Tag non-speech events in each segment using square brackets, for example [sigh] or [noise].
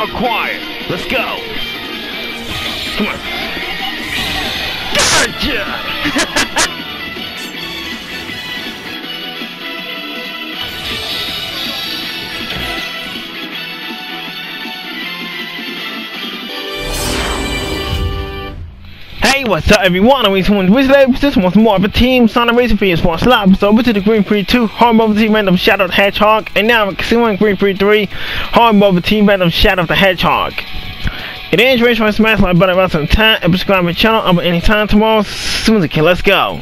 Acquired. Let's go. Come on. Gotcha! [laughs] what's up everyone? I'm Winston Wizard this once more of a Team Sonic Racing for your Sports Lab. So over to the Grand Prix 2, home of the Team Random Shadow the Hedgehog, and now I'm continuing Grand Prix 3, home of the Team Random Shadow the Hedgehog. It is range my smash like button about some time and subscribe my channel up anytime tomorrow soon as I can. Let's go.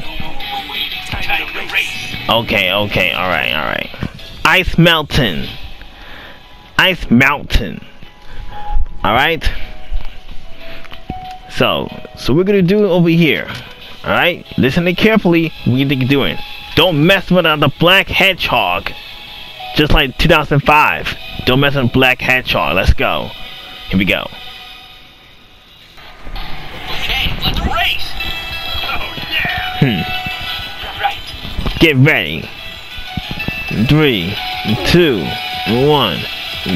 Okay, okay, alright, alright. Ice Mountain. Ice Mountain. Alright? So, so we're gonna do it over here. Alright? Listen to carefully what you're doing. Don't mess with the black hedgehog. Just like 2005. Don't mess with black hedgehog. Let's go. Here we go. Okay, let's race! Oh, yeah! Hmm. Right. Get ready. Three, two, one,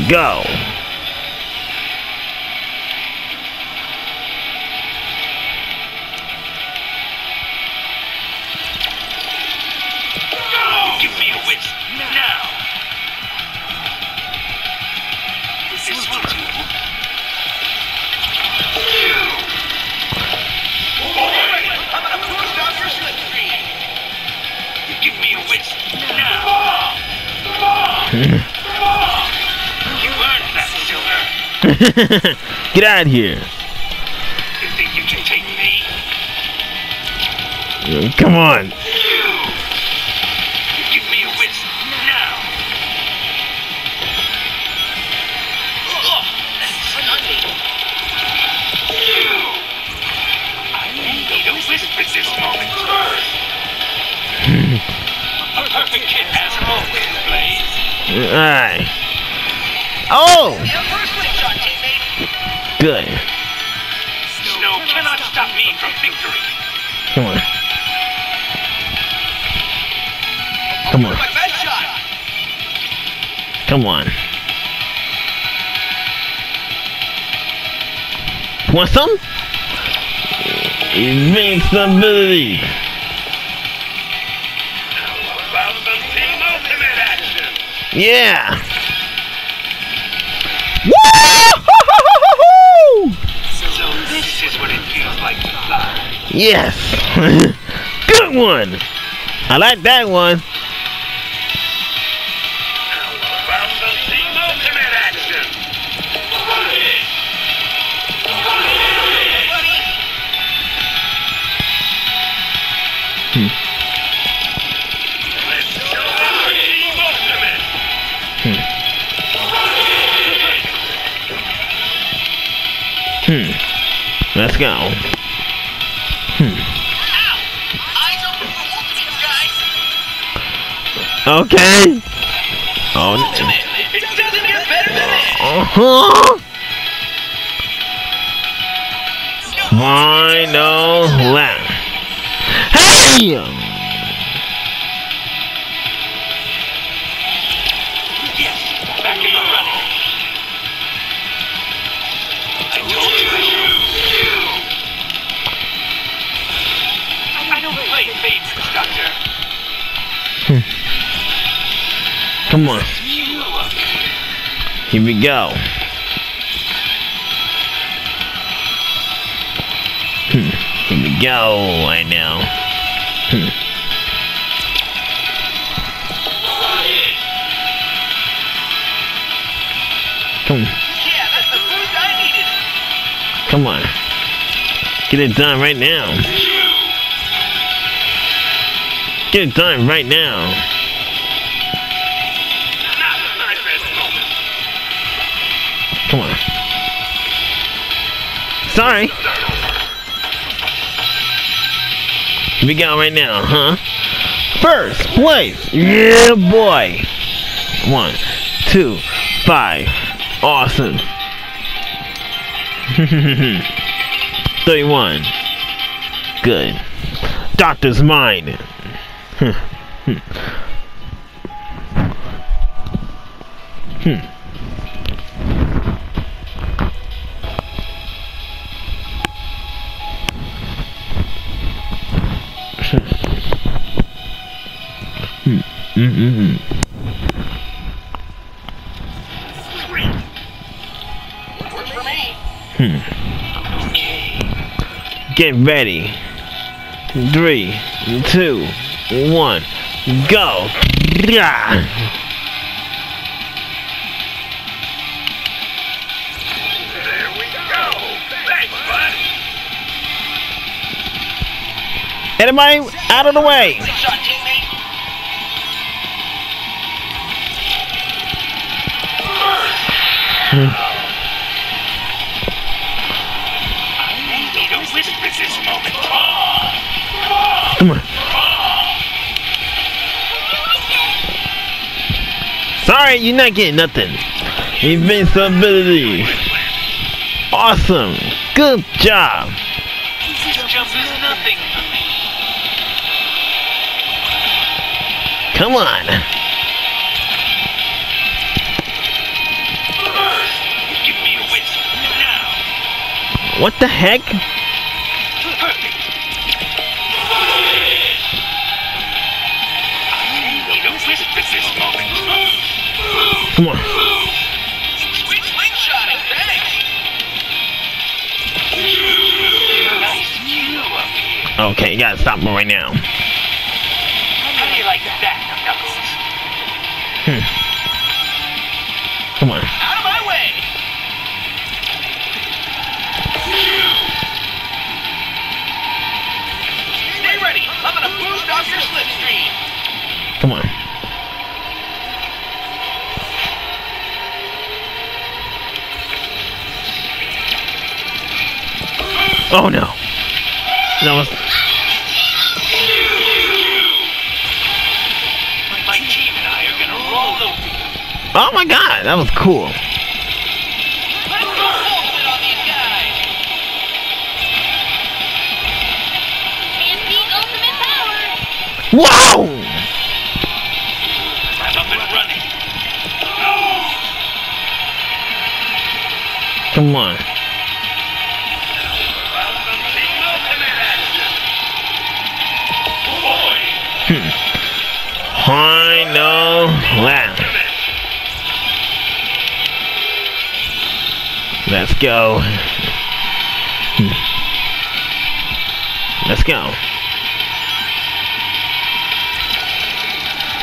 go. Now! This will do. I'm gonna push down your slipstream. Give me a now! You earned that, Silver. Get out of here. You think you can take me? Come on. Alright. Oh! Yeah, first shot, teammate. Good. Snow cannot stop me from victory. Come on. Come on. My best shot. Come on. Want some? Invincibility. Yeah. Woo! So this is what it feels like to fly. Yes. [laughs] Good one. I like that one. Go. Guys. Okay. Oh. Than this. Uh-huh. Final lap. Hey! Come on. Here we go. Hmm. Here we go right now. Hmm. Come, boost I come on. Get it done right now. Get it done right now. Come on. Sorry. We go right now, huh? First place. Yeah, boy. One, two, five. Awesome. [laughs] 31. Good. Doctor's mind. Hmm. Get ready. Three, two, one, go. Anybody out of the way? Good Come on. Sorry, you're not getting nothing. Invincibility. Awesome. Good job. Come on. What the heck? Come on. Sweet slingshotting, thanks. Nice view up here. Okay, you gotta stop me right now. How hmm. Are gonna roll over. Oh my god, that was cool. Let's go ultimate go. Let's go.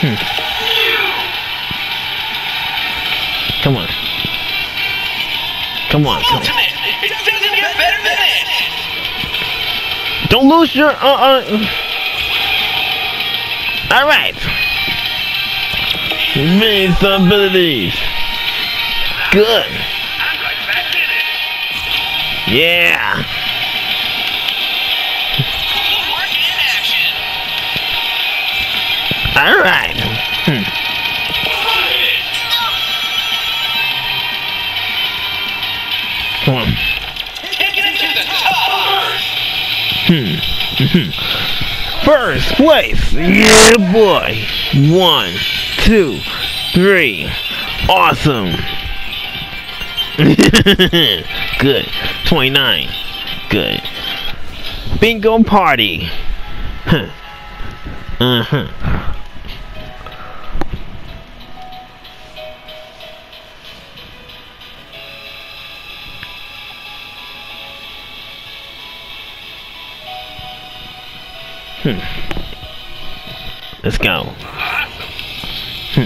Hmm. Come on. Come on. Come on. Don't lose your uh uh. All right. Many abilities. Good. Yeah. Teamwork in action. All right. Hmm. Top. Hmm. First place. Yeah, boy. One, two, three. Awesome. [laughs] Good. 29. Good. Bingo party. Huh. Uh-huh. Hmm. Let's go. Cool.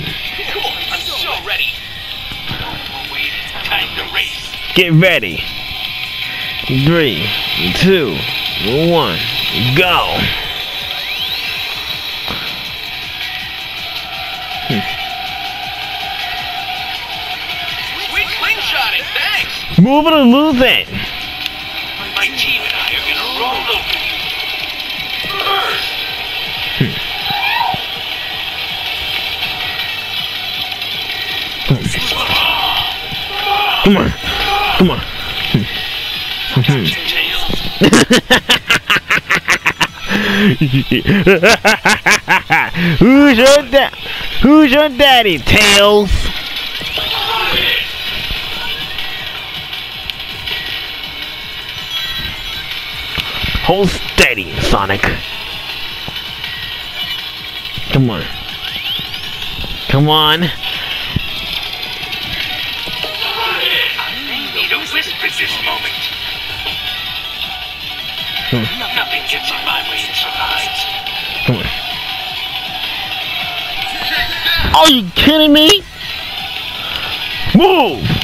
I'm so ready. No more. Time to race. Get ready. Three, two, one, go. Sweet slingshotting. Thanks. Move it or lose it. My team and I are gonna roll over you. Hmm. Oh, Come on. Come on. [laughs] Who's your dad? Who's your daddy, Tails? Hold steady, Sonic. Come on. Come on. Nothing gets in my way and survives. Come on. Are you kidding me? Move!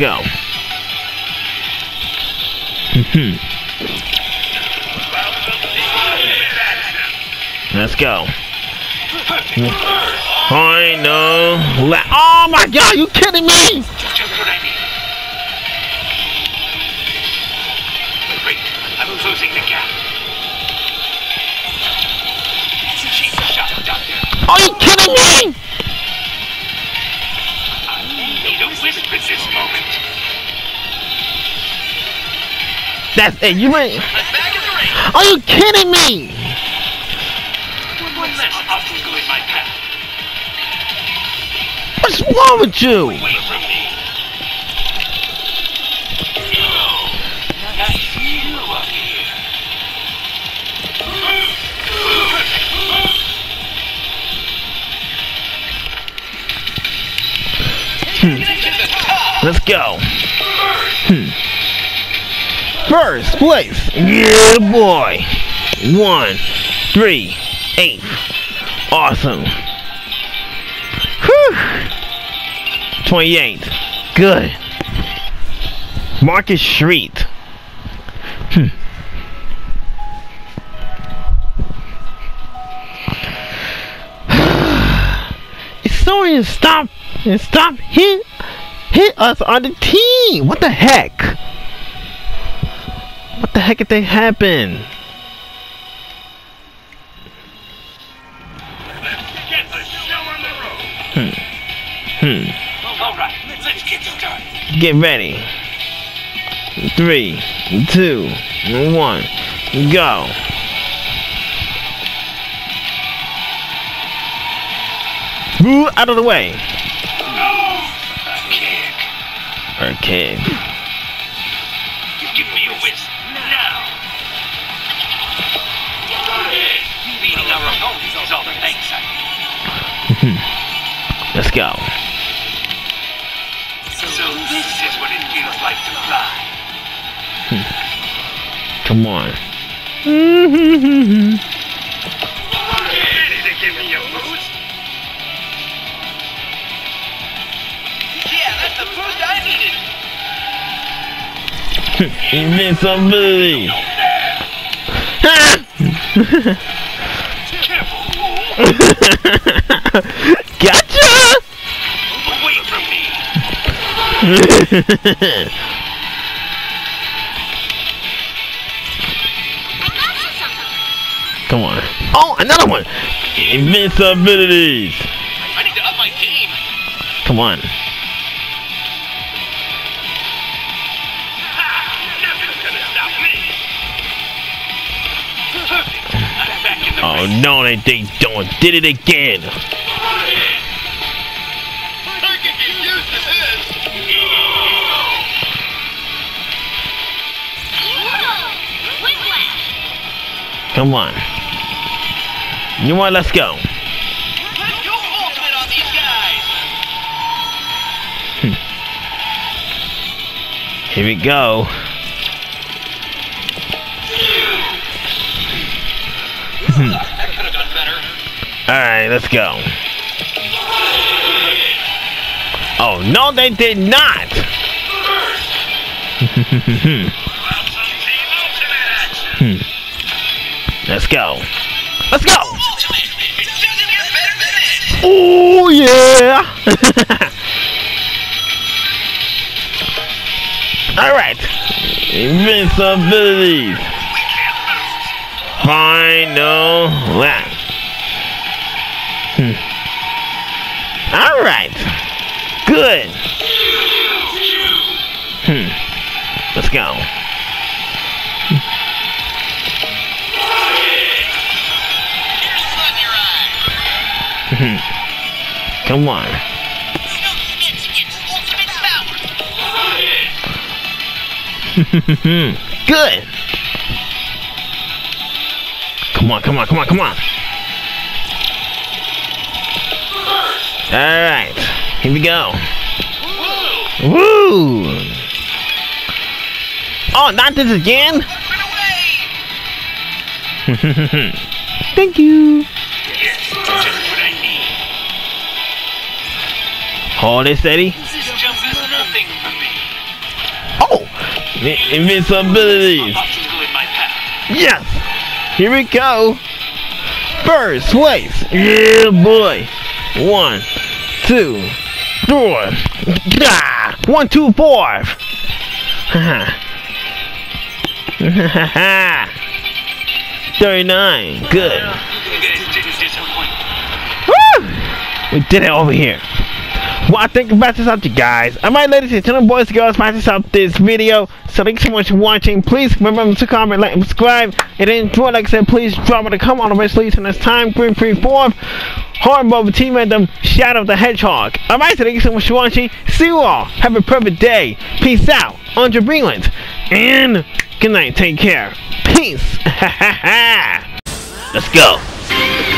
Go. Mm-hmm. Let's go. I know. La- oh my god, you kidding me? Are you kidding me? That's it. You ring. Are you kidding me? What's wrong with you? Here. Let's go. Hmm. First place. Yeah, boy. One, three, eight. Awesome. Whew. 28. Good. Market Street. Hmm. [sighs] it's sorry and stop and stop hit hit us on the team. What the heck? What the heck did they happen? Get the show on the road. Hmm. All right, let's get started. Get ready. Three, two, one, go. Move out of the way. Kick. Okay. Give Let's go. So this is what it feels like to fly. Hmm. Come on. To [laughs] [laughs] [laughs] Come on. Oh, another one. Invincibilities. I need to up my game. Come on. Nothing's gonna stop me. Perfect. I'm back in the Oh no, they they don't did it again. Come on. You want? Let's go. Guys. Here we go. That could have gone better. All right, let's go. Oh no, they did not. [laughs] Hmm. Let's go. Let's go. Ultimate. It doesn't get better than this. Oh yeah. [laughs] All right. Invincibilities. We can't lose. final lap. Hmm. All right. Good. Hmm. Let's go. Mm-hmm. Come on. [laughs] Good. Come on, come on, come on, come on. All right. Here we go. Woo! Oh, not this again? [laughs] Thank you. Hold. This me. Oh! Invincibilities. Yes! Here we go! First place! Yeah, boy! One, two, three. Ah, one, two, four! [laughs] Thirty-nine. Good. Woo! We did it over here. Well, I think about this up, you guys. I might, ladies and gentlemen, boys and girls, might this up this video. So thank you so much for watching. Please remember to comment, like, and subscribe. And enjoy, like I said, please drop it a comment on the rest leads. And it's time, Grand Prix 4th. Hard Bubble Team Random, Shadow the Hedgehog. Alright, so thank you so much for watching. See you all. Have a perfect day. Peace out. Andre Breland. And good night. Take care. Peace. [laughs] Let's go.